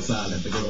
still silent.